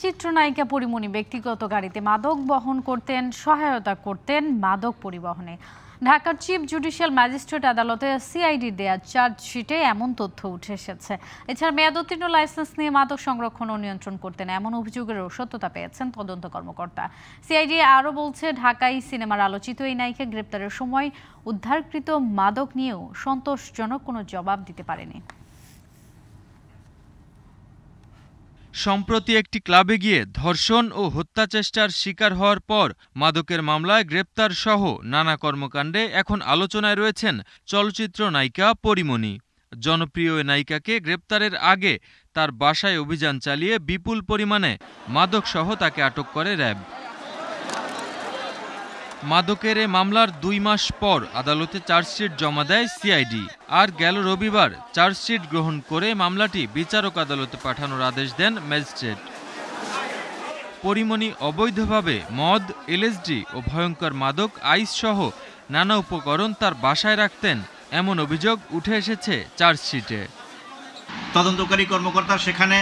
চিত্রনায়িকা পরিমণি ব্যক্তিগত গাড়িতে মাদক বহন করতেন, সহায়তা করতেন মাদক পরিবহনে। ঢাকার চিফ জুডিশিয়াল ম্যাজিস্ট্রেট আদালতে সিআইডি দেয়া চার্জশিটে এমন তথ্য উঠে এসেছে। এছাড়া মেয়াদোত্তীর্ণ লাইসেন্স নিয়ে মাদক সংরক্ষণ ও নিয়ন্ত্রণ করতেন এমন অভিযোগের সত্যতা পেয়েছেন তদন্ত কর্মকর্তা। সিআইডি আরও বলছে ঢাকাই সিনেমার আলোচিত এই নায়িকা গ্রেপ্তারের সময় উদ্ধারকৃত মাদক নিয়েও সন্তোষজনক কোনো জবাব দিতে পারেনি। সম্প্রতি একটি ক্লাবে গিয়ে ধর্ষণ ও হত্যাচেষ্টার শিকার হওয়ার পর মাদকের মামলায় গ্রেপ্তার সহ নানা কর্মকাণ্ডে এখন আলোচনায় রয়েছেন চলচ্চিত্র নায়িকা পরিমণি। জনপ্রিয় নায়িকাকে গ্রেপ্তারের আগে তার বাসায় অভিযান চালিয়ে বিপুল পরিমাণে মাদকসহ তাকে আটক করে র্যাব। মাদকের মামলার দুই মাস পর আদালতে চার্জশিট জমা দেয় সিআইডি। আর গেল রবিবার চার্জশিট গ্রহণ করে মামলাটি বিচারক আদালতে পাঠানোর আদেশ দেন ম্যাজিস্ট্রেট। পরিমণি অবৈধভাবে মদ, এলএসডি ও ভয়ঙ্কর মাদক, আইস সহ নানা উপকরণ তার বাসায় রাখতেন এমন অভিযোগ উঠে এসেছে চার্জশিটে। তদন্তকারী কর্মকর্তা সেখানে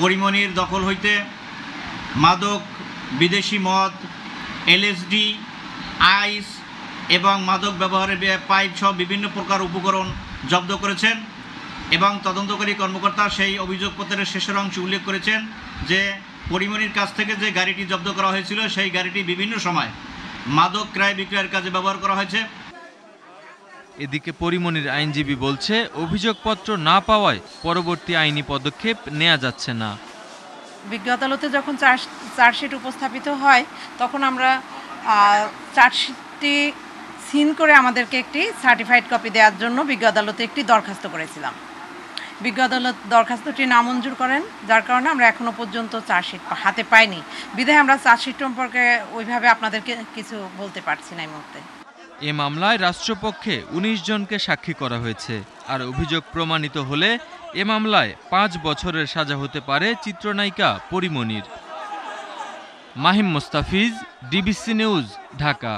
পরিমণির দখল হইতে মাদক, বিদেশি মদ, এলএসডি আইস এবং মাদক ব্যবহারের পাইপ সহ বিভিন্ন প্রকার উপকরণ জব্দ করেছেন এবং তদন্তকারী কর্মকর্তা সেই অভিযোগপত্রের শেষের অংশে উল্লেখ করেছেন যে পরিমণির কাছ থেকে যে গাড়িটি জব্দ করা হয়েছিল সেই গাড়িটি বিভিন্ন সময় মাদক ক্রয় বিক্রয়ের কাজে ব্যবহার করা হয়েছে। এদিকে পরিমণির আইনজীবী বলছে অভিযোগপত্র না পাওয়ায় পরবর্তী আইনি পদক্ষেপ নেওয়া যাচ্ছে না। বিজ্ঞ আদালতে যখন চার্জ চার্জশিট উপস্থাপিত হয় তখন আমরা চার্জশিটটি সিন করে আমাদেরকে একটি সার্টিফাইড কপি দেওয়ার জন্য বিজ্ঞ আদালতে একটি দরখাস্ত করেছিলাম। বিজ্ঞ আদালত দরখাস্তটি নামঞ্জুর করেন, যার কারণে আমরা এখনও পর্যন্ত চার্জশিট হাতে পাইনি। বিধায় আমরা চার্জশিট সম্পর্কে ওইভাবে আপনাদেরকে কিছু বলতে পারছি না এই মুহূর্তে। এ মামলায় রাষ্ট্রপক্ষে ১৯ জনকে সাক্ষী করা হয়েছে। আর অভিযোগ প্রমাণিত হলে এ মামলায় পাঁচ বছরের সাজা হতে পারে চিত্রনায়িকা পরিমণির Mahim Mustafiz DBC news Dhaka